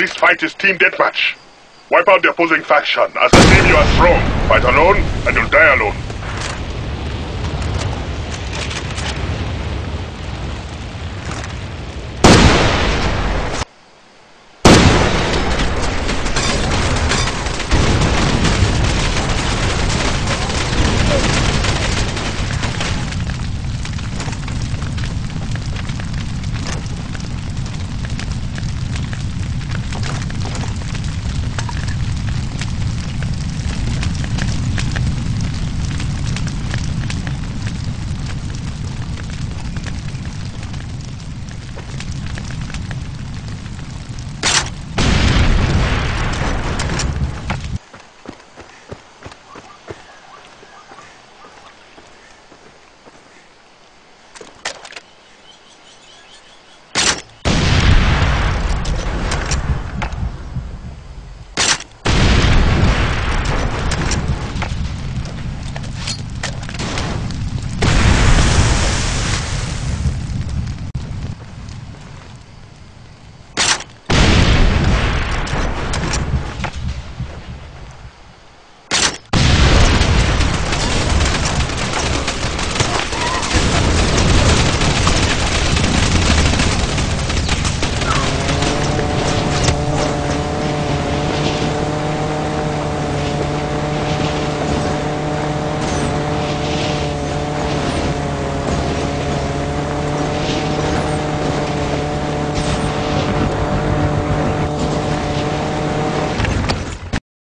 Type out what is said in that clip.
This fight is team deathmatch. Wipe out the opposing faction. As a team you are strong. Fight alone, and you'll die alone.